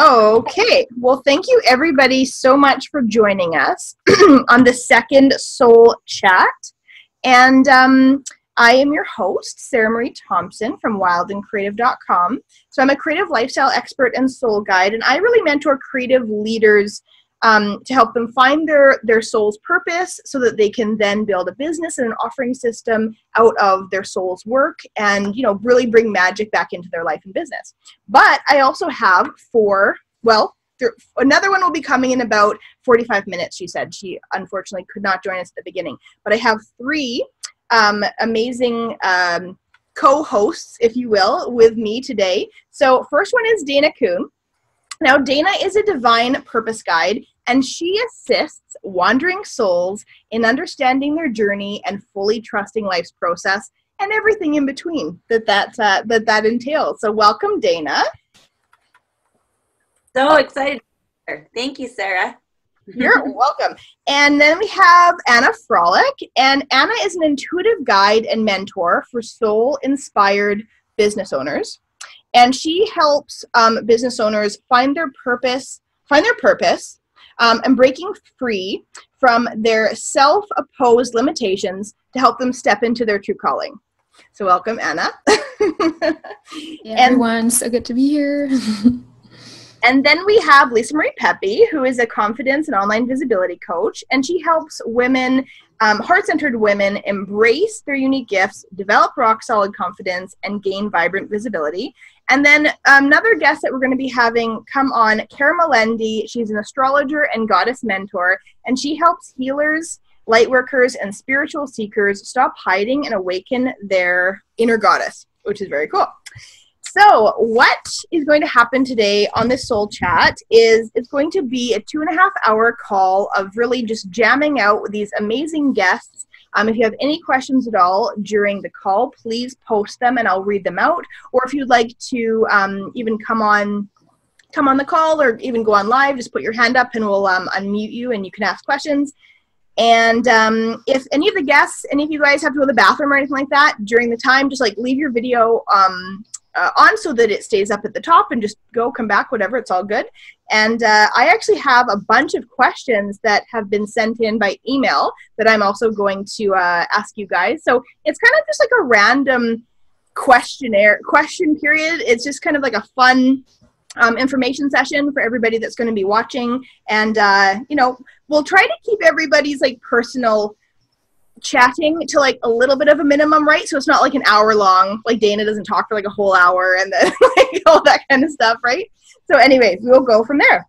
Okay, well, thank you everybody so much for joining us on the second Soul Chat. And um, I am your host, Sarah Marie Thompson from wildandcreative.com. So I'm a creative lifestyle expert and soul guide, and I really mentor creative leaders um, to help them find their their soul's purpose so that they can then build a business and an offering system out of their soul's work and you know really bring magic back into their life and business. But i also have four well there, another one will be coming in about 45 minutes she said. She unfortunately could not join us at the beginning. But i have three um, amazing um, co-hosts if you will with me today. So first one is dana koon now, Dana is a divine purpose guide, and she assists wandering souls in understanding their journey and fully trusting life's process and everything in between that that uh, that that entails. So, welcome, Dana. So excited! Thank you, Sarah. You're welcome. And then we have Anna Frolik, and Anna is an intuitive guide and mentor for soul-inspired business owners and she helps um, business owners find their purpose, find their purpose, um, and breaking free from their self-opposed limitations to help them step into their true calling. So welcome, Anna. everyone, so good to be here. And then we have Lisa Marie Pepe, who is a confidence and online visibility coach, and she helps women, um, heart centered women, embrace their unique gifts, develop rock solid confidence, and gain vibrant visibility. And then another guest that we're going to be having come on, Kara Melendy. She's an astrologer and goddess mentor, and she helps healers, lightworkers, and spiritual seekers stop hiding and awaken their inner goddess, which is very cool. So, what is going to happen today on this soul chat is it's going to be a two and a half hour call of really just jamming out with these amazing guests. Um, if you have any questions at all during the call, please post them and I'll read them out. Or if you'd like to um, even come on come on the call or even go on live, just put your hand up and we'll um, unmute you and you can ask questions. And um, if any of the guests, any of you guys have to go to the bathroom or anything like that during the time, just like leave your video um, uh, on so that it stays up at the top and just go, come back, whatever, it's all good. And uh, I actually have a bunch of questions that have been sent in by email that I'm also going to uh, ask you guys. So it's kind of just like a random questionnaire question period. It's just kind of like a fun um, information session for everybody that's going to be watching. And, uh, you know, we'll try to keep everybody's like personal chatting to like a little bit of a minimum, right? So it's not like an hour long. Like Dana doesn't talk for like a whole hour and then like all that kind of stuff, right? So, anyways, we'll go from there.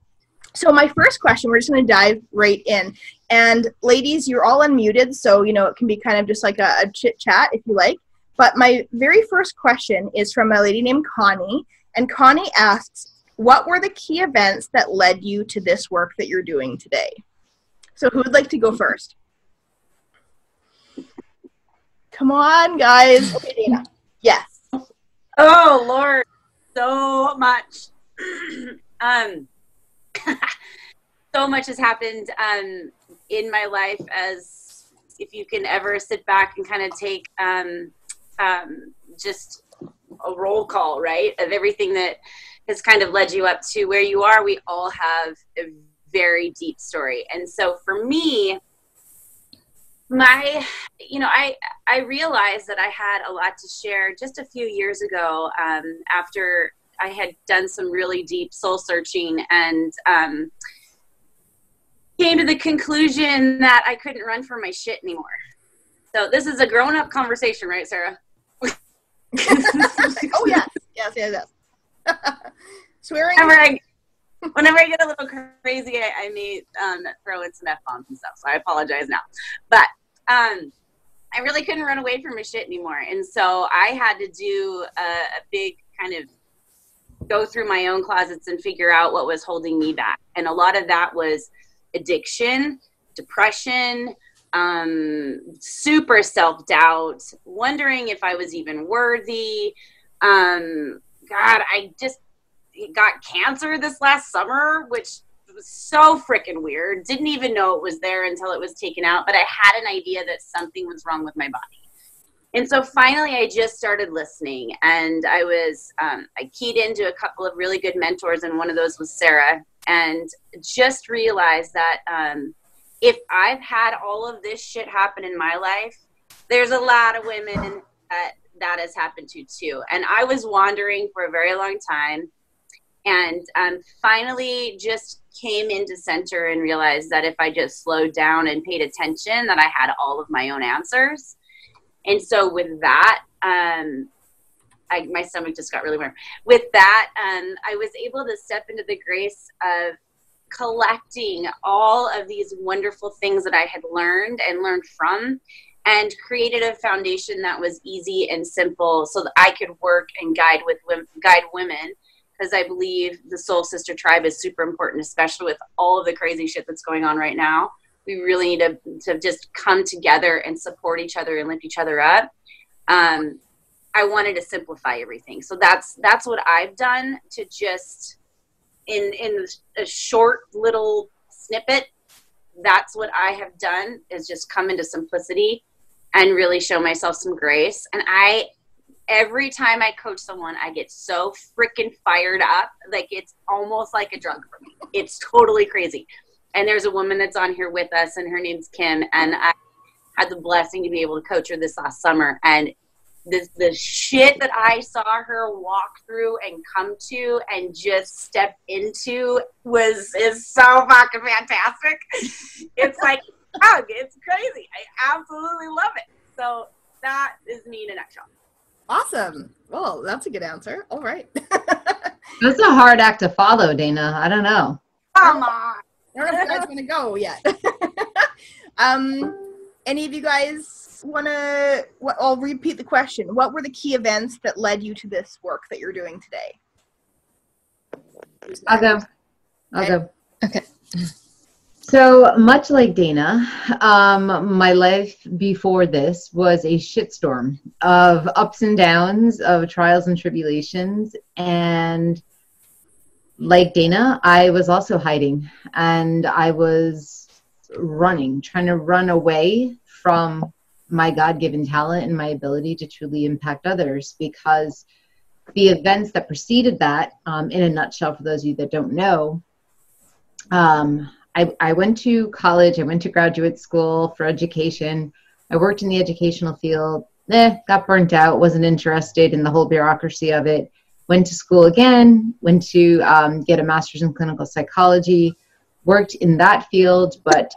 So, my first question, we're just going to dive right in. And ladies, you're all unmuted, so you know it can be kind of just like a, a chit chat if you like. But my very first question is from a lady named Connie, and Connie asks, "What were the key events that led you to this work that you're doing today?" So, who would like to go first? Come on, guys. Okay, Dana. Yes. Oh Lord, so much. Um, so much has happened um, in my life as if you can ever sit back and kind of take um, um, just a roll call, right, of everything that has kind of led you up to where you are. We all have a very deep story, and so for me my you know i i realized that i had a lot to share just a few years ago um, after i had done some really deep soul searching and um, came to the conclusion that i couldn't run for my shit anymore so this is a grown-up conversation right sarah oh yeah, yes yes yes swearing whenever I, whenever I get a little crazy, I, I may um, throw in some f bombs and stuff. So I apologize now. But um, I really couldn't run away from my shit anymore. And so I had to do a, a big kind of go through my own closets and figure out what was holding me back. And a lot of that was addiction, depression, um, super self doubt, wondering if I was even worthy. Um, God, I just got cancer this last summer, which was so freaking weird. Didn't even know it was there until it was taken out, but I had an idea that something was wrong with my body. And so finally, I just started listening, and I was um, I keyed into a couple of really good mentors, and one of those was Sarah, and just realized that um, if I've had all of this shit happen in my life, there's a lot of women that that has happened to too. And I was wandering for a very long time, and um, finally just came into center and realized that if I just slowed down and paid attention, that I had all of my own answers and so with that, um, I, my stomach just got really warm. With that, um, I was able to step into the grace of collecting all of these wonderful things that I had learned and learned from and created a foundation that was easy and simple so that I could work and guide with women, guide women because I believe the soul sister tribe is super important especially with all of the crazy shit that's going on right now we really need to, to just come together and support each other and lift each other up. Um, i wanted to simplify everything. So that's that's what i've done to just in in a short little snippet that's what i have done is just come into simplicity and really show myself some grace. And i every time i coach someone i get so freaking fired up. Like it's almost like a drug for me. It's totally crazy and there's a woman that's on here with us, and her name's Kim. And I had the blessing to be able to coach her this last summer. And the, the shit that I saw her walk through and come to and just step into was is so fucking fantastic. it's like hug. It's crazy. I absolutely love it. So that is me in a nutshell. Awesome. Well, that's a good answer. All right. that's a hard act to follow, Dana. I don't know. Come on. I don't know if that's gonna go yet. um, any of you guys want to? I'll repeat the question. What were the key events that led you to this work that you're doing today? I'll go. I'll go. Okay. So much like Dana, um, my life before this was a shitstorm of ups and downs, of trials and tribulations, and like Dana, I was also hiding and I was running, trying to run away from my God given talent and my ability to truly impact others because the events that preceded that, um, in a nutshell, for those of you that don't know, um, I, I went to college, I went to graduate school for education. I worked in the educational field, eh, got burnt out, wasn't interested in the whole bureaucracy of it went to school again, went to um, get a master's in clinical psychology, worked in that field, but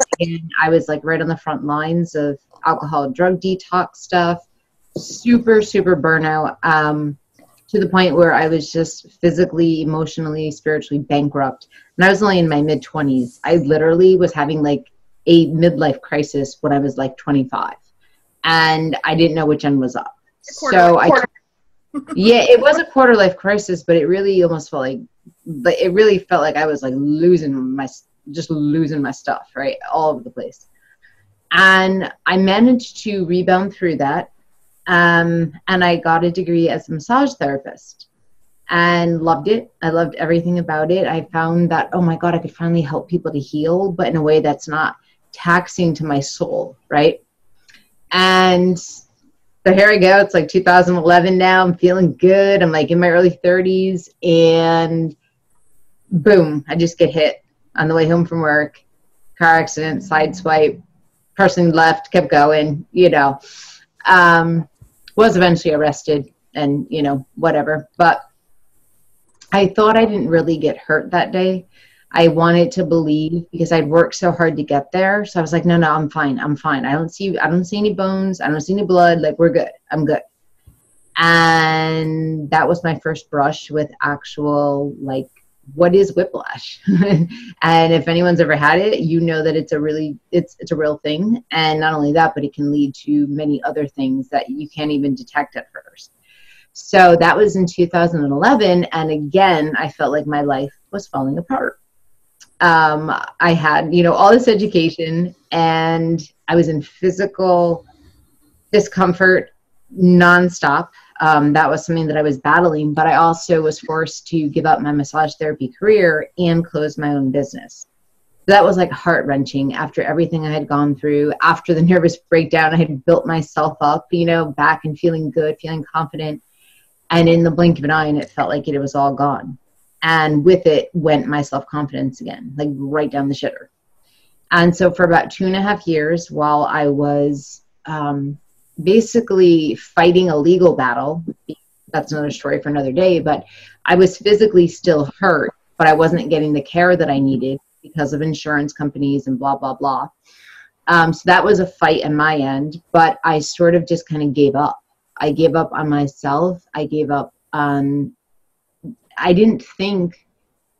I was like right on the front lines of alcohol drug detox stuff, super, super burnout um, to the point where I was just physically, emotionally, spiritually bankrupt. And I was only in my mid 20s. I literally was having like a midlife crisis when I was like 25. And I didn't know which end was up. So I yeah, it was a quarter life crisis, but it really almost felt like, but it really felt like I was like losing my, just losing my stuff, right, all over the place. And I managed to rebound through that, um, and I got a degree as a massage therapist, and loved it. I loved everything about it. I found that oh my god, I could finally help people to heal, but in a way that's not taxing to my soul, right? And so here I go. It's like 2011 now. I'm feeling good. I'm like in my early 30s, and boom, I just get hit on the way home from work. Car accident, side swipe. Person left, kept going. You know, um, was eventually arrested, and you know whatever. But I thought I didn't really get hurt that day. I wanted to believe because I'd worked so hard to get there. So I was like, no, no, I'm fine. I'm fine. I don't see, I don't see any bones. I don't see any blood. Like we're good. I'm good. And that was my first brush with actual, like, what is whiplash? and if anyone's ever had it, you know that it's a really, it's, it's a real thing. And not only that, but it can lead to many other things that you can't even detect at first. So that was in 2011. And again, I felt like my life was falling apart um, I had, you know, all this education and I was in physical discomfort nonstop. Um, that was something that I was battling, but I also was forced to give up my massage therapy career and close my own business. that was like heart wrenching after everything I had gone through, after the nervous breakdown, I had built myself up, you know, back and feeling good, feeling confident. And in the blink of an eye, and it felt like it, it was all gone. And with it went my self confidence again, like right down the shitter. And so for about two and a half years, while I was um, basically fighting a legal battle, that's another story for another day, but I was physically still hurt, but I wasn't getting the care that I needed because of insurance companies and blah, blah, blah. Um, so that was a fight on my end, but I sort of just kind of gave up. I gave up on myself. I gave up on, I didn't think,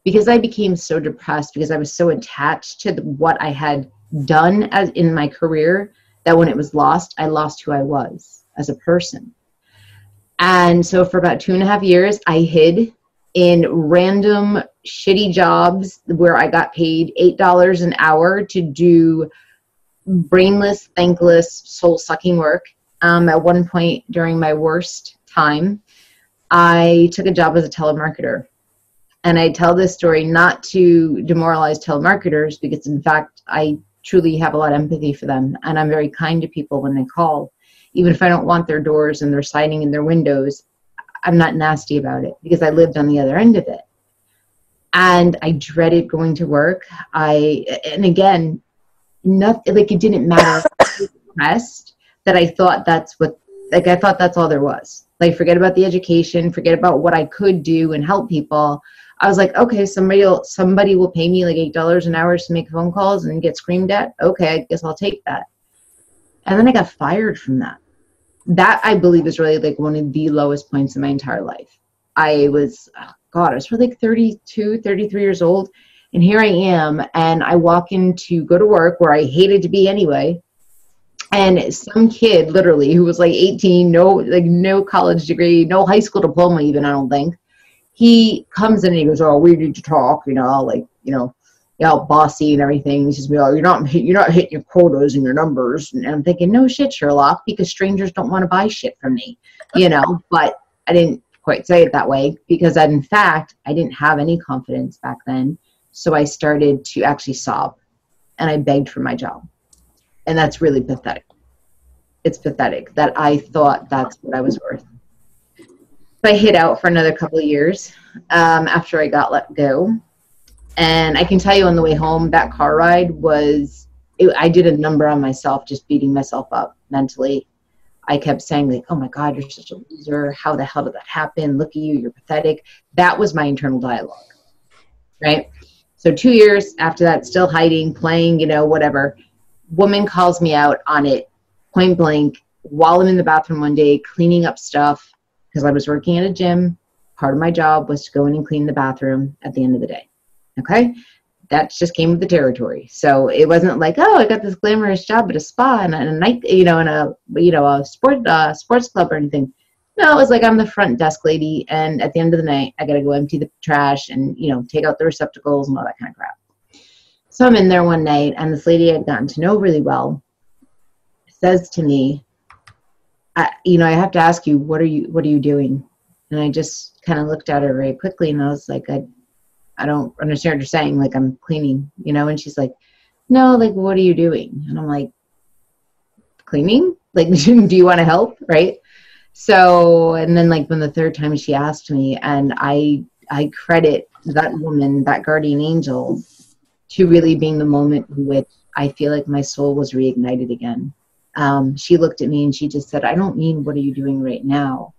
because I became so depressed, because I was so attached to what I had done as in my career, that when it was lost, I lost who I was as a person. And so for about two and a half years, I hid in random shitty jobs where I got paid $8 an hour to do brainless, thankless, soul sucking work. Um, at one point during my worst time, I took a job as a telemarketer. And I tell this story not to demoralize telemarketers because, in fact, I truly have a lot of empathy for them. And I'm very kind to people when they call. Even if I don't want their doors and their siding and their windows, I'm not nasty about it because I lived on the other end of it. And I dreaded going to work. I and again, nothing like it didn't matter. That I thought that's what like I thought that's all there was. Like forget about the education, forget about what I could do and help people. I was like, okay, somebody will somebody will pay me like eight dollars an hour to make phone calls and get screamed at. Okay, I guess I'll take that. And then I got fired from that that I believe is really like one of the lowest points in my entire life. I was, oh God, I was probably like 32, 33 years old. And here I am, and I walk in to go to work where I hated to be anyway. And some kid, literally, who was like 18, no, like no college degree, no high school diploma, even I don't think, he comes in and he goes, "Oh, we need to talk," you know, like you know, you know, bossy and everything. He says, "Well, you're not you're not hitting your quotas and your numbers." And I'm thinking, "No shit, Sherlock," because strangers don't want to buy shit from me, you know. but I didn't quite say it that way because, in fact, I didn't have any confidence back then. So I started to actually sob, and I begged for my job, and that's really pathetic. It's pathetic that I thought that's what I was worth. So I hid out for another couple of years um, after I got let go and I can tell you on the way home, that car ride was, it, I did a number on myself, just beating myself up mentally. I kept saying, like, oh my God, you're such a loser. How the hell did that happen? Look at you, you're pathetic. That was my internal dialogue, right? So, two years after that, still hiding, playing, you know, whatever. Woman calls me out on it point blank while I'm in the bathroom one day cleaning up stuff because I was working at a gym. Part of my job was to go in and clean the bathroom at the end of the day. Okay. That just came with the territory. So it wasn't like, oh, I got this glamorous job at a spa and a night, you know, in a, you know, a sport, uh, sports club or anything. No, it was like I'm the front desk lady, and at the end of the night, I gotta go empty the trash and you know take out the receptacles and all that kind of crap. So I'm in there one night, and this lady I'd gotten to know really well says to me, I, "You know, I have to ask you, what are you, what are you doing?" And I just kind of looked at her very quickly, and I was like, "I I don't understand what you're saying. Like, I'm cleaning, you know? And she's like, no, like, what are you doing? And I'm like, cleaning? Like, do you want to help? Right. So, and then like when the third time she asked me, and I, I credit that woman, that guardian angel, to really being the moment in which I feel like my soul was reignited again. Um, she looked at me and she just said, I don't mean what are you doing right now.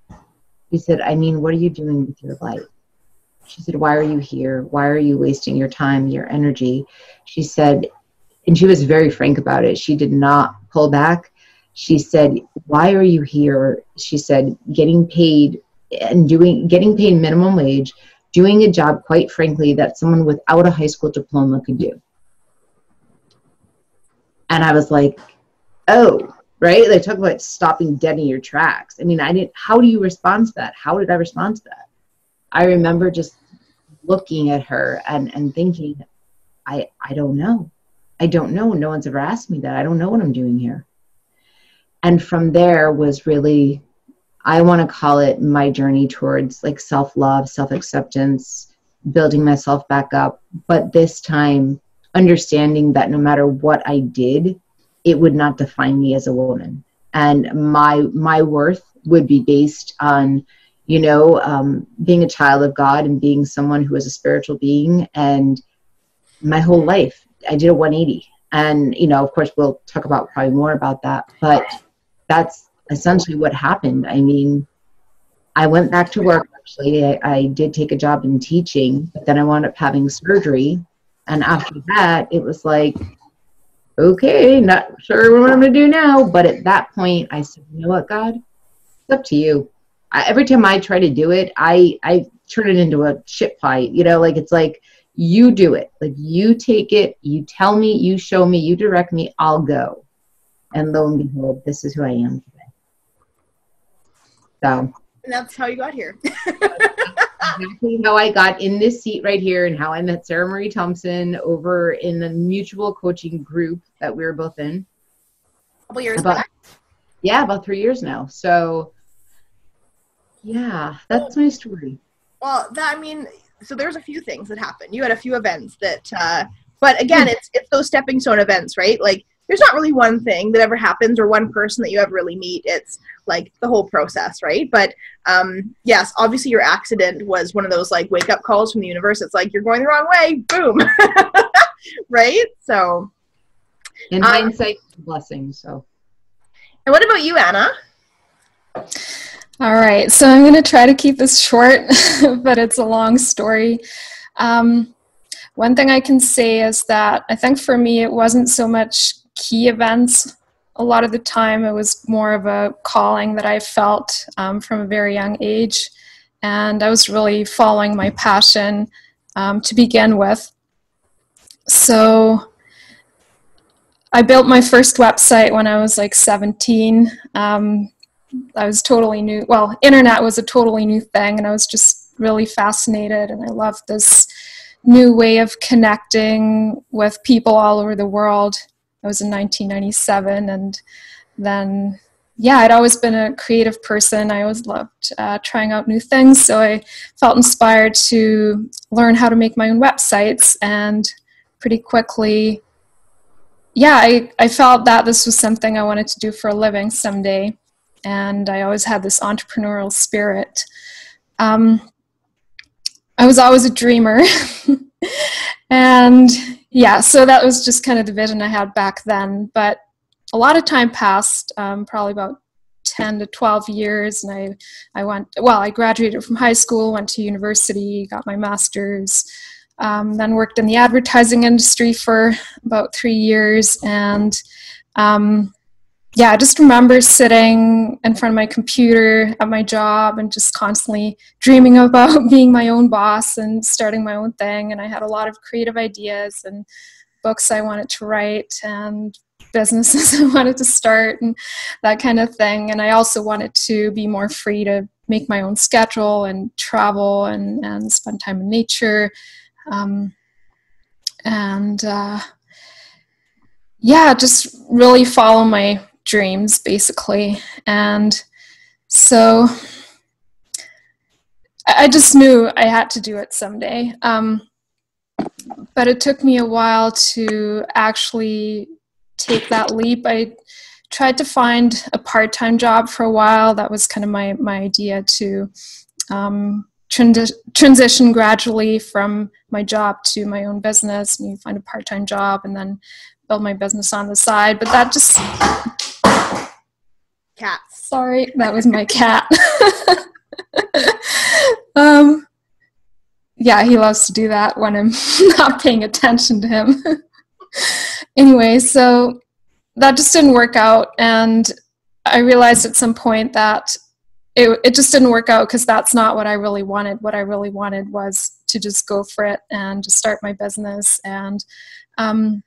She said, I mean, what are you doing with your life? She said, Why are you here? Why are you wasting your time, your energy? She said, and she was very frank about it. She did not pull back. She said, Why are you here? She said, Getting paid and doing, getting paid minimum wage, doing a job, quite frankly, that someone without a high school diploma could do. And I was like, Oh, right? They talk about stopping dead in your tracks. I mean, I didn't, how do you respond to that? How did I respond to that? I remember just looking at her and, and thinking, I, I don't know. I don't know. No one's ever asked me that. I don't know what I'm doing here. And from there was really, I want to call it my journey towards like self love, self acceptance, building myself back up. But this time, understanding that no matter what I did, it would not define me as a woman. And my my worth would be based on, you know, um, being a child of God and being someone who is a spiritual being. And my whole life, I did a 180. And, you know, of course, we'll talk about probably more about that. But that's essentially what happened. I mean, I went back to work actually. I, I did take a job in teaching, but then I wound up having surgery. And after that, it was like, okay, not sure what I'm going to do now. But at that point, I said, you know what, God? It's up to you. I, every time I try to do it, I, I turn it into a shit fight. You know, like it's like, you do it. Like you take it, you tell me, you show me, you direct me, I'll go. And lo and behold, this is who I am. So and that's how you got here. exactly how I got in this seat right here and how I met Sarah Marie Thompson over in the mutual coaching group that we were both in. A couple years about, back. Yeah, about three years now. So yeah, that's my story. Well, that I mean, so there's a few things that happened. You had a few events that uh but again, it's it's those stepping stone events, right? Like there's not really one thing that ever happens or one person that you ever really meet. It's like the whole process, right? But um, yes, obviously your accident was one of those like wake up calls from the universe. It's like you're going the wrong way, boom, right? So, in um, hindsight, blessing. So, and what about you, Anna? All right, so I'm going to try to keep this short, but it's a long story. Um, one thing I can say is that I think for me it wasn't so much key events. A lot of the time, it was more of a calling that I felt um, from a very young age. And I was really following my passion um, to begin with. So I built my first website when I was like 17. Um, I was totally new. Well, internet was a totally new thing, and I was just really fascinated, and I loved this new way of connecting with people all over the world. I was in 1997, and then yeah, I'd always been a creative person. I always loved uh, trying out new things, so I felt inspired to learn how to make my own websites, and pretty quickly, yeah, I, I felt that this was something I wanted to do for a living someday, and I always had this entrepreneurial spirit. Um, I was always a dreamer, and yeah, so that was just kind of the vision I had back then. But a lot of time passed, um, probably about 10 to 12 years, and I, I went, well, I graduated from high school, went to university, got my master's, um, then worked in the advertising industry for about three years, and um, yeah, I just remember sitting in front of my computer at my job and just constantly dreaming about being my own boss and starting my own thing. And I had a lot of creative ideas and books I wanted to write and businesses I wanted to start and that kind of thing. And I also wanted to be more free to make my own schedule and travel and, and spend time in nature. Um, and uh, yeah, just really follow my dreams basically. And so i just knew i had to do it someday. Um, but it took me a while to actually take that leap. I tried to find a part-time job for a while. That was kind of my, my idea to um, transi- transition gradually from my job to my own business and you find a part-time job and then build my business on the side. But that just Cats. Sorry, that was my cat. um, yeah, he loves to do that when I'm not paying attention to him. anyway, so that just didn't work out, and I realized at some point that it, it just didn't work out because that's not what I really wanted. What I really wanted was to just go for it and just start my business. And um,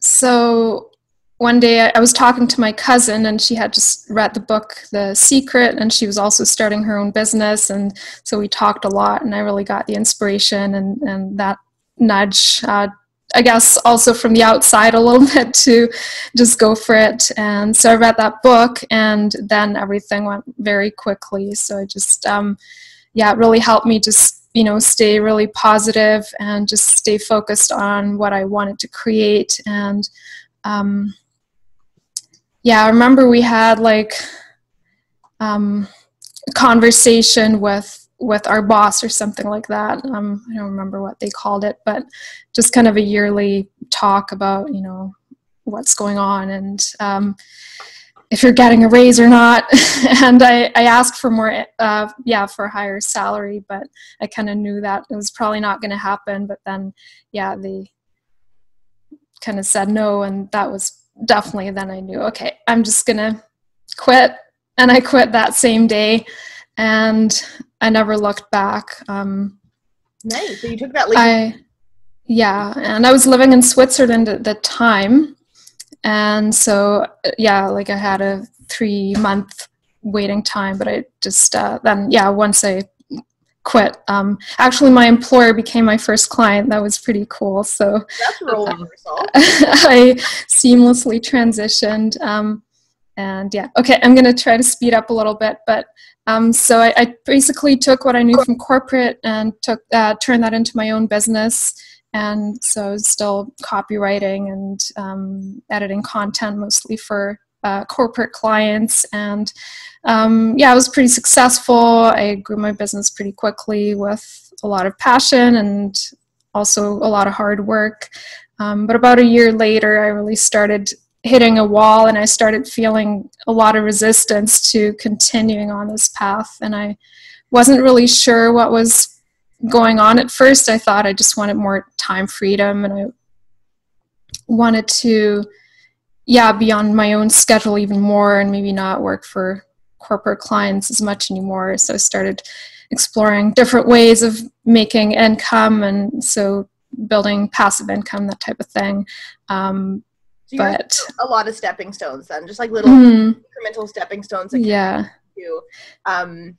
so one day I was talking to my cousin and she had just read the book The Secret and she was also starting her own business. And so we talked a lot and I really got the inspiration and, and that nudge uh, I guess also from the outside a little bit to just go for it. And so I read that book and then everything went very quickly. So I just um, yeah it really helped me just you know, stay really positive and just stay focused on what I wanted to create. And um, yeah, I remember we had like um, a conversation with with our boss or something like that. Um, I don't remember what they called it, but just kind of a yearly talk about you know what's going on and um, if you're getting a raise or not. and I, I asked for more, uh, yeah, for a higher salary, but I kind of knew that it was probably not going to happen. But then, yeah, they kind of said no, and that was definitely then I knew, okay, I'm just going to quit. And I quit that same day, and I never looked back. Um, nice. So you took that leap. I, yeah, and I was living in Switzerland at the time and so yeah like i had a three month waiting time but i just uh, then yeah once i quit. Um, actually my employer became my first client. That was pretty cool. So that's a uh, i seamlessly transitioned. Um, and yeah. Okay i'm going to try to speed up a little bit but um, so I, I, basically took what i knew from corporate and took uh, turned that into my own business. And so still copywriting and um, editing content mostly for uh, corporate clients. And um, yeah i was pretty successful. I grew my business pretty quickly with a lot of passion and also a lot of hard work. Um, but about a year later i really started hitting a wall and i started feeling a lot of resistance to continuing on this path. And i wasn't really sure what was going on at first. I thought i just wanted more time freedom and i wanted to yeah be on my own schedule even more and maybe not work for corporate clients as much anymore. So i started exploring different ways of making income and so building passive income that type of thing. Um, so but a lot of stepping stones then just like little mm, incremental stepping stones yeah. to um,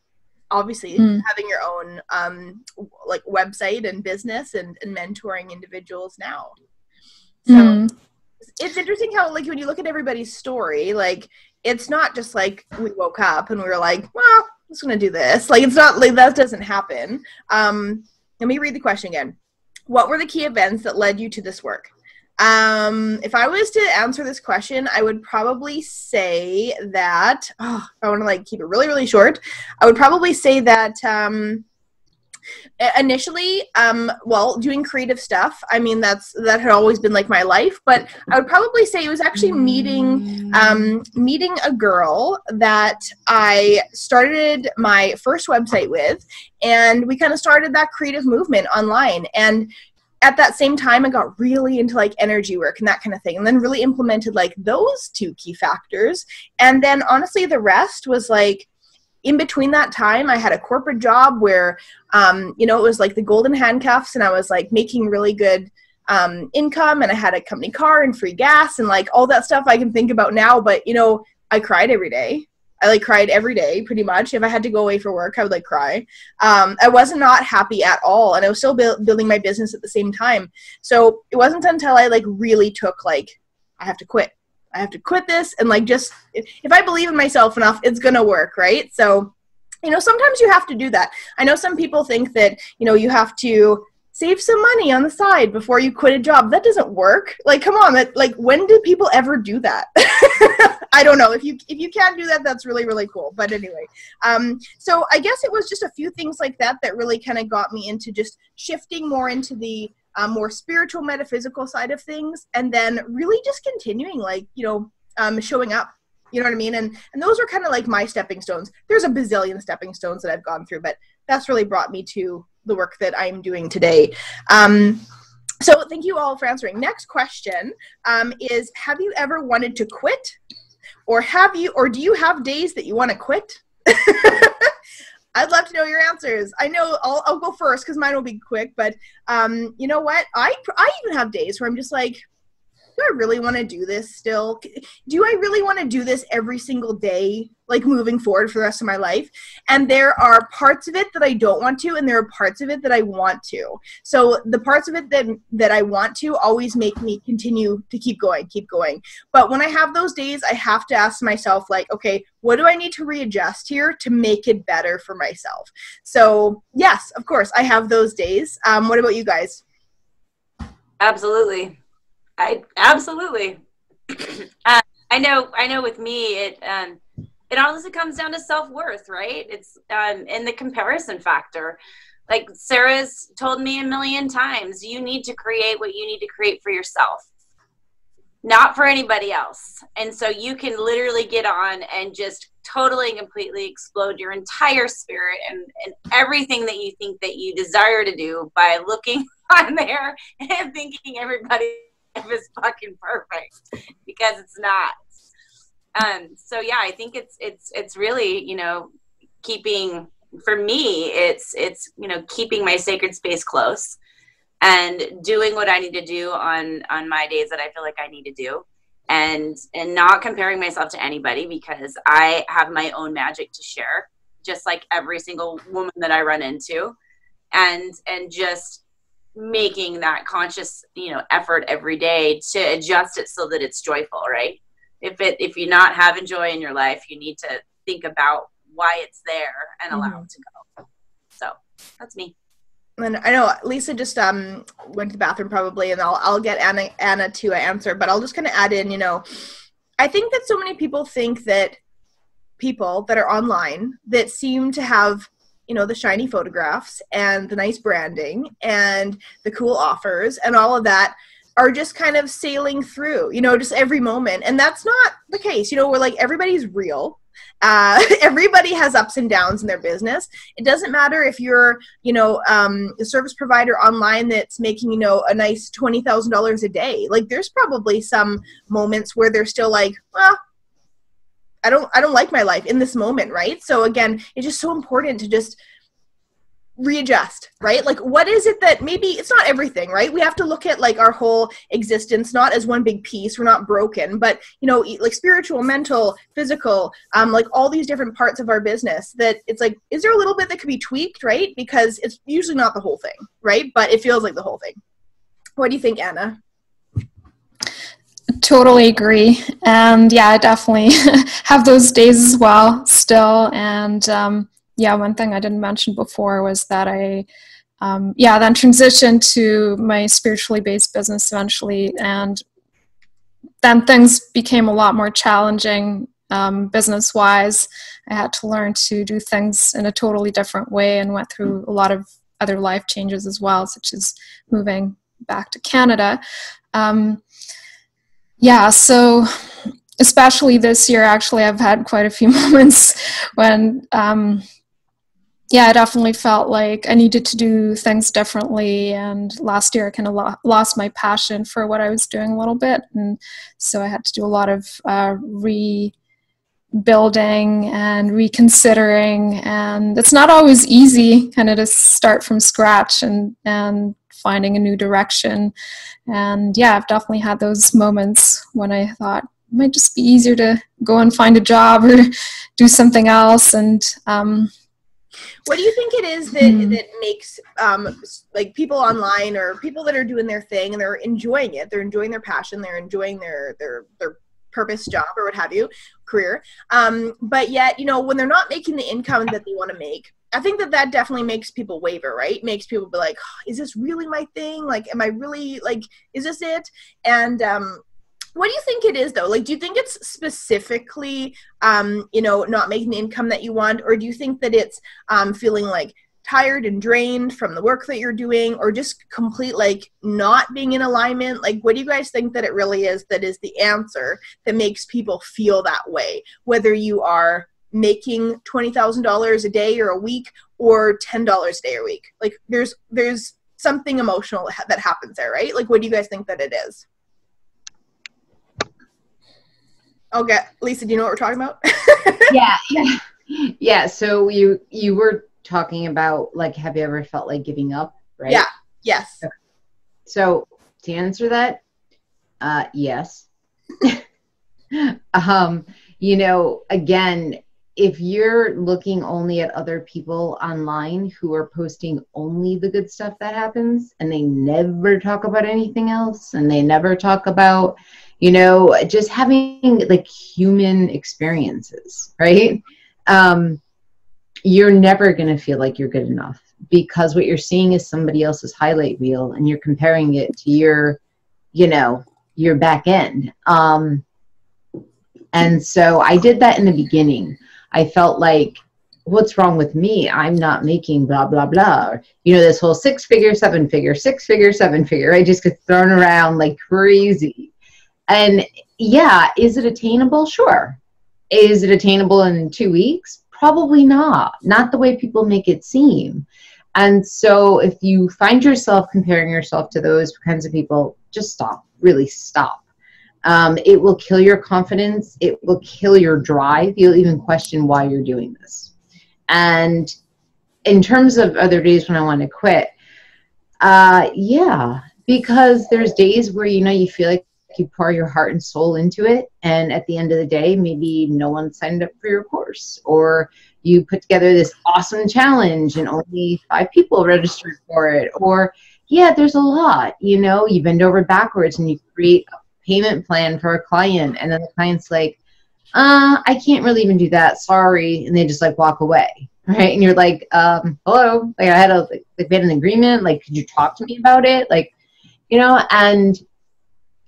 obviously mm. having your own um, like website and business and, and mentoring individuals now. So mm. it's interesting how like when you look at everybody's story like it's not just like we woke up and we were like well i'm just gonna do this. Like it's not like that doesn't happen. Um let me read the question again. What were the key events that led you to this work? Um, if I was to answer this question, I would probably say that oh, I want to like keep it really, really short. I would probably say that um, initially, um, well, doing creative stuff. I mean, that's that had always been like my life. But I would probably say it was actually meeting um, meeting a girl that I started my first website with, and we kind of started that creative movement online. And at that same time i got really into like energy work and that kind of thing and then really implemented like those two key factors and then honestly the rest was like in between that time i had a corporate job where um, you know it was like the golden handcuffs and i was like making really good um, income and i had a company car and free gas and like all that stuff i can think about now but you know i cried every day I like cried every day pretty much. If I had to go away for work, I would like cry. Um, I was not happy at all, and I was still bu- building my business at the same time. So it wasn't until I like really took like I have to quit. I have to quit this and like just if I believe in myself enough, it's gonna work, right? So you know sometimes you have to do that. I know some people think that you know you have to save some money on the side before you quit a job. That doesn't work. Like, come on, that like when did people ever do that? I don't know. If you if you can do that, that's really really cool. But anyway, um, so I guess it was just a few things like that that really kind of got me into just shifting more into the um, more spiritual metaphysical side of things, and then really just continuing like you know um, showing up you know what I mean? And and those are kind of like my stepping stones. There's a bazillion stepping stones that I've gone through, but that's really brought me to the work that I'm doing today. Um, so thank you all for answering. Next question um, is: Have you ever wanted to quit, or have you, or do you have days that you want to quit? I'd love to know your answers. I know I'll, I'll go first because mine will be quick. But um, you know what? I I even have days where I'm just like, do I really want to do this still? Do I really want to do this every single day, like moving forward for the rest of my life? And there are parts of it that I don't want to, and there are parts of it that I want to. So the parts of it that that I want to always make me continue to keep going, keep going. But when I have those days, I have to ask myself, like, okay, what do I need to readjust here to make it better for myself? So yes, of course, I have those days. Um, what about you guys? Absolutely. I absolutely. uh, I know. I know. With me, it um, it honestly comes down to self worth, right? It's um, in the comparison factor. Like Sarah's told me a million times, you need to create what you need to create for yourself, not for anybody else. And so you can literally get on and just totally and completely explode your entire spirit and, and everything that you think that you desire to do by looking on there and thinking everybody is fucking perfect because it's not. Um, so yeah, I think it's it's it's really you know keeping for me it's it's you know keeping my sacred space close and doing what I need to do on on my days that I feel like I need to do and and not comparing myself to anybody because I have my own magic to share just like every single woman that I run into and and just making that conscious you know effort every day to adjust it so that it's joyful right? If it if you're not having joy in your life you need to think about why it's there and allow mm-hmm. it to go. So that's me. And I know Lisa just um went to the bathroom probably, and I'll I'll get Anna Anna to answer, but I'll just kind of add in, you know, I think that so many people think that people that are online that seem to have you know the shiny photographs and the nice branding and the cool offers and all of that are just kind of sailing through you know just every moment. And that's not the case you know we're like everybody's real. Uh, everybody has ups and downs in their business. It doesn't matter if you're you know um, a service provider online that's making you know a nice $20000 a day. Like there's probably some moments where they're still like well I don't I don't like my life in this moment, right? So again, it's just so important to just readjust right? Like what is it that maybe it's not everything right? We have to look at like our whole existence not as one big piece we're not broken but you know like spiritual mental physical um like all these different parts of our business that it's like is there a little bit that could be tweaked right? Because it's usually not the whole thing right? But it feels like the whole thing. What do you think anna Totally agree. And yeah, I definitely have those days as well still. And um, yeah, one thing I didn't mention before was that I, um, yeah, then transitioned to my spiritually based business eventually. And then things became a lot more challenging um, business wise. I had to learn to do things in a totally different way and went through a lot of other life changes as well, such as moving back to Canada. Um, yeah, so especially this year, actually, I've had quite a few moments when, um, yeah, I definitely felt like I needed to do things differently. And last year, I kind of lo- lost my passion for what I was doing a little bit. And so I had to do a lot of uh, rebuilding and reconsidering. And it's not always easy, kind of to start from scratch and, and finding a new direction. And yeah, I've definitely had those moments when I thought it might just be easier to go and find a job or do something else. And um, what do you think it is that mm. that makes um, like people online or people that are doing their thing and they're enjoying it? They're enjoying their passion. They're enjoying their their their purpose job or what have you career um, but yet you know when they're not making the income that they want to make I think that that definitely makes people waver, right? Makes people be like, "Is this really my thing? Like, am I really like, is this it?" And um, what do you think it is though? Like, do you think it's specifically, um, you know, not making the income that you want, or do you think that it's um, feeling like tired and drained from the work that you're doing, or just complete like not being in alignment? Like, what do you guys think that it really is that is the answer that makes people feel that way? Whether you are making $20,000 a day or a week or $10 a day or a week. Like there's there's something emotional that happens there, right? Like what do you guys think that it is? Okay, Lisa, do you know what we're talking about? yeah, yeah. Yeah, so you you were talking about like have you ever felt like giving up, right? Yeah. Yes. Okay. So, to answer that, Uh, yes. um, you know, again, if you're looking only at other people online who are posting only the good stuff that happens and they never talk about anything else and they never talk about, you know, just having like human experiences, right? Um, you're never going to feel like you're good enough because what you're seeing is somebody else's highlight reel and you're comparing it to your, you know, your back end. Um, and so I did that in the beginning. I felt like, what's wrong with me? I'm not making blah, blah, blah. You know, this whole six figure, seven figure, six figure, seven figure. I just get thrown around like crazy. And yeah, is it attainable? Sure. Is it attainable in two weeks? Probably not. Not the way people make it seem. And so if you find yourself comparing yourself to those kinds of people, just stop. Really stop um, it will kill your confidence. It will kill your drive. You'll even question why you're doing this. And in terms of other days when I want to quit, uh, yeah, because there's days where you know you feel like you pour your heart and soul into it, and at the end of the day, maybe no one signed up for your course, or you put together this awesome challenge and only five people registered for it, or yeah, there's a lot. You know, you bend over backwards and you create a payment plan for a client and then the client's like uh i can't really even do that sorry and they just like walk away right and you're like um hello like i had a like, like an agreement like could you talk to me about it like you know and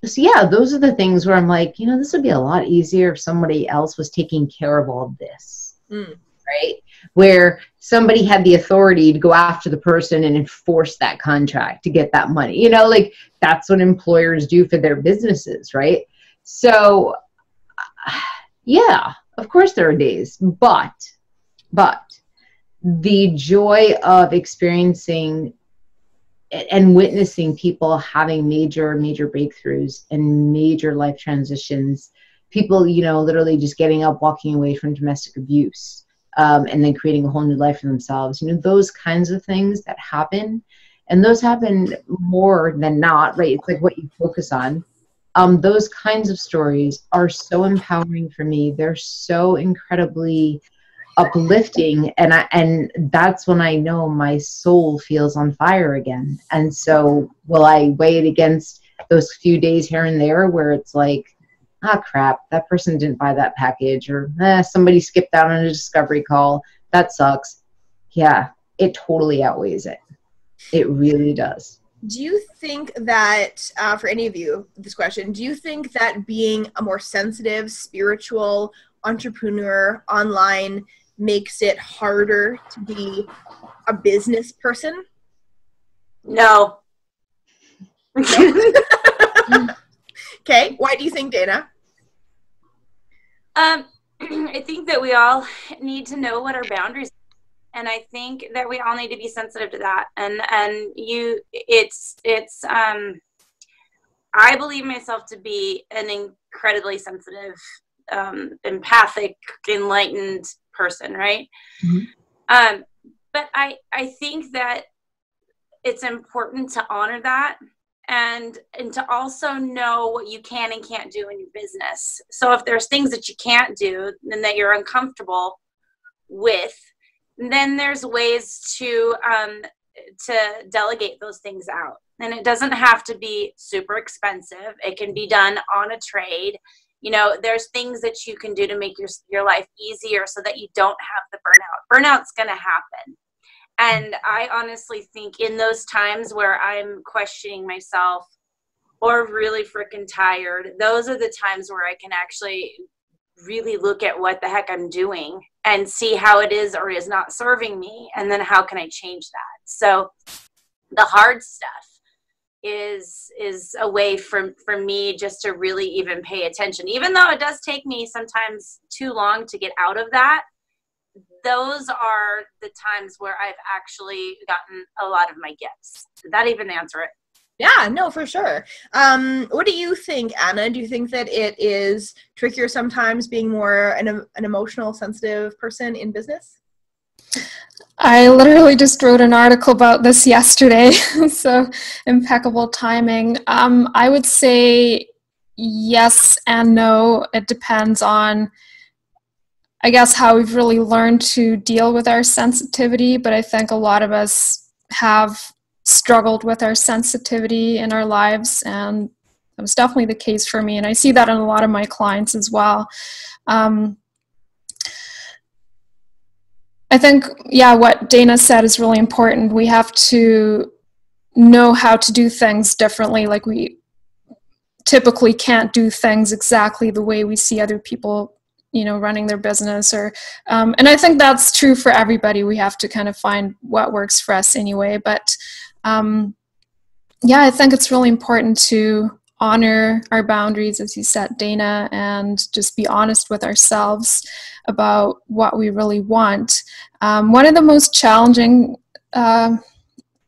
so yeah those are the things where i'm like you know this would be a lot easier if somebody else was taking care of all of this mm. right where somebody had the authority to go after the person and enforce that contract to get that money. You know, like that's what employers do for their businesses, right? So, yeah, of course there are days, but, but the joy of experiencing and witnessing people having major, major breakthroughs and major life transitions, people, you know, literally just getting up, walking away from domestic abuse um, and then creating a whole new life for themselves. You know, those kinds of things that happen, and those happen more than not, right? It's like what you focus on. Um, those kinds of stories are so empowering for me. They're so incredibly uplifting, and I and that's when I know my soul feels on fire again. And so, will I weigh it against those few days here and there where it's like ah crap that person didn't buy that package or eh, somebody skipped out on a discovery call. That sucks. Yeah it totally outweighs it. It really does. Do you think that uh, for any of you this question do you think that being a more sensitive spiritual entrepreneur online makes it harder to be a business person no okay why do you think dana um, I think that we all need to know what our boundaries are. and I think that we all need to be sensitive to that. And and you, it's it's. Um, I believe myself to be an incredibly sensitive, um, empathic, enlightened person, right? Mm-hmm. Um, but I I think that it's important to honor that and and to also know what you can and can't do in your business so if there's things that you can't do and that you're uncomfortable with then there's ways to um, to delegate those things out and it doesn't have to be super expensive it can be done on a trade you know there's things that you can do to make your your life easier so that you don't have the burnout burnout's going to happen and I honestly think in those times where I'm questioning myself or really freaking tired, those are the times where I can actually really look at what the heck I'm doing and see how it is or is not serving me. And then how can I change that? So the hard stuff is is a way for for me just to really even pay attention even though it does take me sometimes too long to get out of that those are the times where I've actually gotten a lot of my gifts. Did that even answer it? Yeah, no, for sure. Um, what do you think, Anna? Do you think that it is trickier sometimes being more an, an emotional, sensitive person in business? I literally just wrote an article about this yesterday, so impeccable timing. Um, I would say yes and no. It depends on, I guess, how we've really learned to deal with our sensitivity. But I think a lot of us have struggled with our sensitivity in our lives, and that was definitely the case for me. And I see that in a lot of my clients as well. Um, I think, yeah, what Dana said is really important. We have to know how to do things differently. Like we typically can't do things exactly the way we see other people, you know, running their business. Or, um, and I think that's true for everybody. We have to kind of find what works for us anyway. But um, yeah, I think it's really important to honor our boundaries, as you said, Dana, and just be honest with ourselves about what we really want. Um, one of the most challenging uh,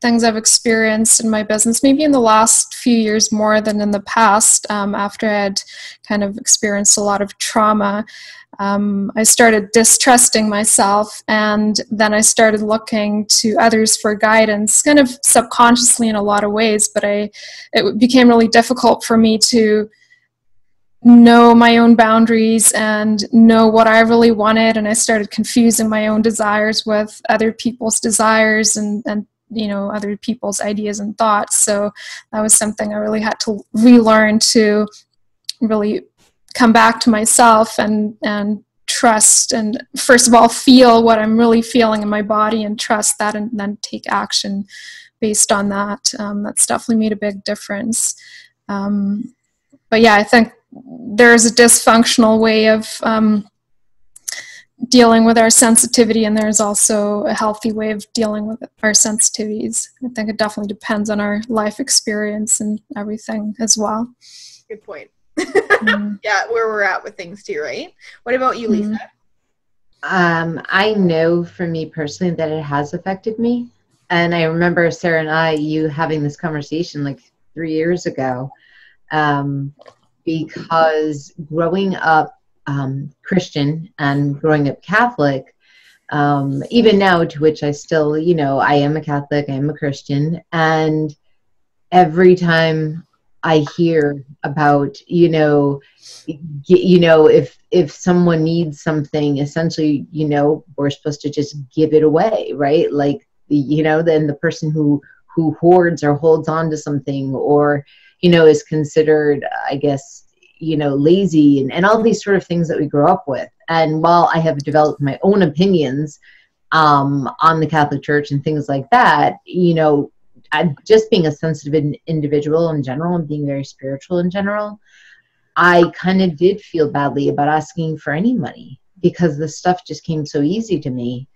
things I've experienced in my business, maybe in the last few years more than in the past, um, after I'd kind of experienced a lot of trauma, um, I started distrusting myself, and then I started looking to others for guidance, kind of subconsciously in a lot of ways. But I, it became really difficult for me to know my own boundaries and know what I really wanted, and I started confusing my own desires with other people's desires and and you know other people's ideas and thoughts. So that was something I really had to relearn to really come back to myself and and trust and first of all feel what i'm really feeling in my body and trust that and then take action based on that um, that's definitely made a big difference um, but yeah i think there's a dysfunctional way of um, dealing with our sensitivity and there's also a healthy way of dealing with our sensitivities i think it definitely depends on our life experience and everything as well good point mm. yeah, where we're at with things too, right? What about you, Lisa? Um, I know for me personally that it has affected me. And I remember Sarah and I, you having this conversation like three years ago, um, because growing up um, Christian and growing up Catholic, um, even now, to which I still, you know, I am a Catholic, I am a Christian, and every time I hear about, you know, you know, if if someone needs something, essentially, you know, we're supposed to just give it away, right? Like, you know, then the person who who hoards or holds on to something, or you know, is considered, I guess, you know, lazy, and and all these sort of things that we grow up with. And while I have developed my own opinions um, on the Catholic Church and things like that, you know, I, just being a sensitive individual in general and being very spiritual in general, I kind of did feel badly about asking for any money because the stuff just came so easy to me.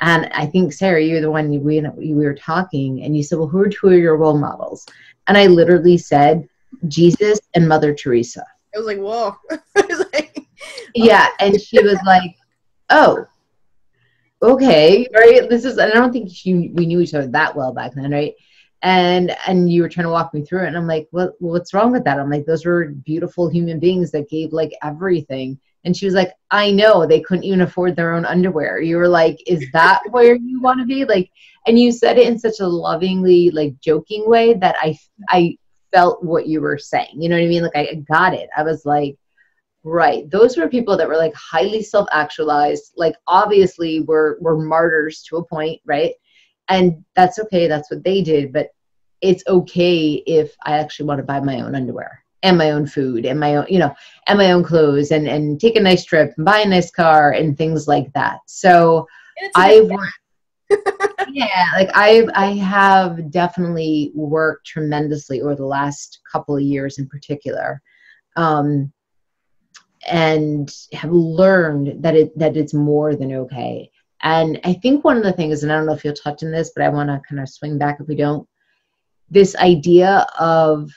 And I think Sarah, you're the one we we were talking, and you said, "Well, who are two of your role models?" And I literally said, "Jesus and Mother Teresa." I was like, "Whoa!" was like, yeah, and she was like, "Oh, okay, right." This is. I don't think she we knew each other that well back then, right? and and you were trying to walk me through it and i'm like what what's wrong with that i'm like those were beautiful human beings that gave like everything and she was like i know they couldn't even afford their own underwear you were like is that where you want to be like and you said it in such a lovingly like joking way that i i felt what you were saying you know what i mean? Like i got it. I was like right those were people that were like highly self-actualized like obviously were were martyrs to a point right? And that's okay that's what they did but it's okay if i actually want to buy my own underwear and my own food and my own you know and my own clothes and and take a nice trip and buy a nice car and things like that. So i yeah like i i have definitely worked tremendously over the last couple of years in particular um and have learned that it that it's more than okay and I think one of the things, and I don't know if you'll touch on this, but I want to kind of swing back if we don't, this idea of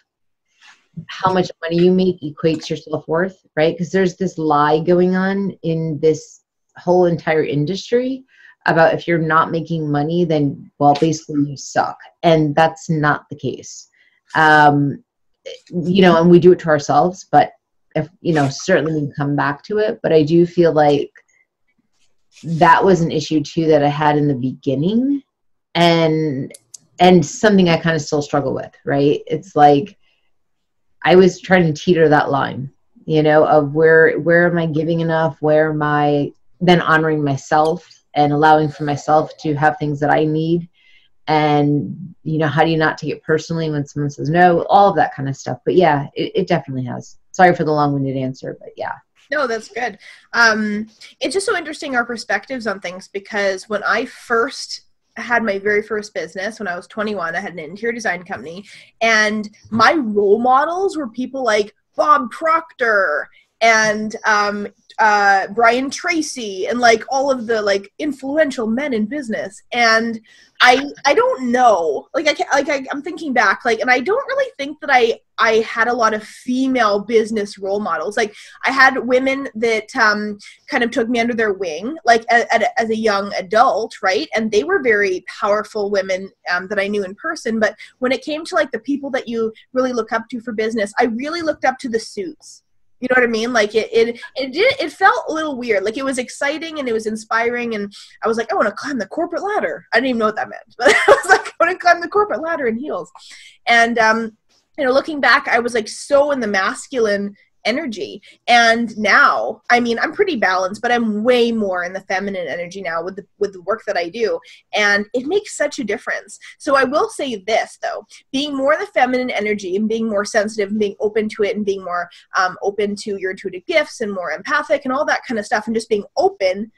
how much money you make equates your self worth, right? Because there's this lie going on in this whole entire industry about if you're not making money, then, well, basically you suck. And that's not the case. Um, you know, and we do it to ourselves, but if, you know, certainly we come back to it. But I do feel like that was an issue too that I had in the beginning and and something I kind of still struggle with, right? It's like I was trying to teeter that line, you know, of where where am I giving enough? Where am I then honoring myself and allowing for myself to have things that I need? And you know, how do you not take it personally when someone says no? All of that kind of stuff. But yeah, it, it definitely has. Sorry for the long-winded answer, but yeah. No, that's good. Um, it's just so interesting our perspectives on things because when I first had my very first business when I was 21. I had an interior design company, and my role models were people like Bob Proctor and um, uh, Brian Tracy and like all of the like influential men in business. And I I don't know. Like I can, like I, I'm thinking back like and I don't really think that I I had a lot of female business role models. Like I had women that um, kind of took me under their wing like a, a, as a young adult right? And they were very powerful women um, that I knew in person. But when it came to like the people that you really look up to for business I really looked up to the suits you know what I mean? Like it, it, it did. It felt a little weird. Like it was exciting and it was inspiring, and I was like, I want to climb the corporate ladder. I didn't even know what that meant, but I was like, I want to climb the corporate ladder in heels. And um, you know, looking back, I was like so in the masculine energy. And now, I mean, I'm pretty balanced, but I'm way more in the feminine energy now with the with the work that I do, and it makes such a difference. So I will say this though, being more the feminine energy and being more sensitive and being open to it and being more um, open to your intuitive gifts and more empathic and all that kind of stuff and just being open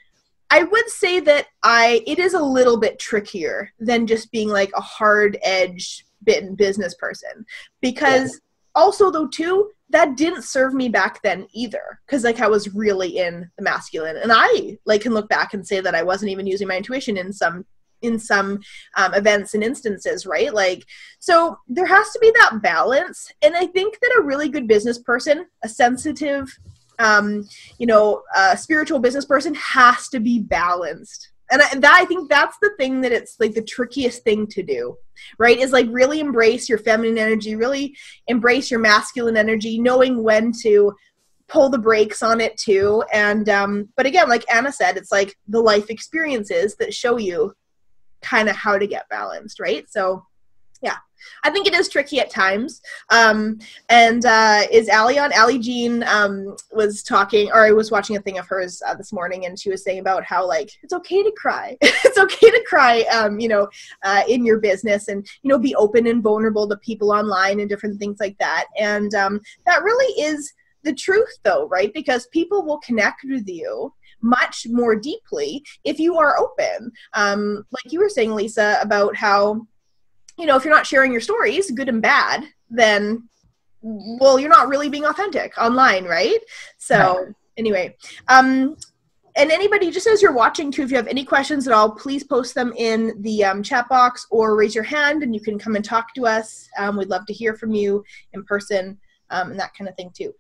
I would say that I it is a little bit trickier than just being like a hard edge bitten business person because yeah. also though too that didn't serve me back then either because like i was really in the masculine. And i like can look back and say that i wasn't even using my intuition in some in some um, events and instances right? Like so there has to be that balance. And i think that a really good business person a sensitive um, you know a spiritual business person has to be balanced and I, that I think that's the thing that it's like the trickiest thing to do, right? Is like really embrace your feminine energy, really embrace your masculine energy, knowing when to pull the brakes on it too. And um, but again, like Anna said, it's like the life experiences that show you kind of how to get balanced, right? So yeah i think it is tricky at times. Um, and uh, is ali on? Ali jean um, was talking or i was watching a thing of hers uh, this morning and she was saying about how like it's okay to cry. It's okay to cry um, you know uh, in your business and you know be open and vulnerable to people online and different things like that. And um, that really is the truth though right? Because people will connect with you much more deeply if you are open. Um, like you were saying lisa about how you know, if you're not sharing your stories, good and bad, then well, you're not really being authentic online, right? So right. anyway, um, and anybody, just as you're watching too, if you have any questions at all, please post them in the um, chat box or raise your hand and you can come and talk to us. Um, we'd love to hear from you in person um, and that kind of thing too.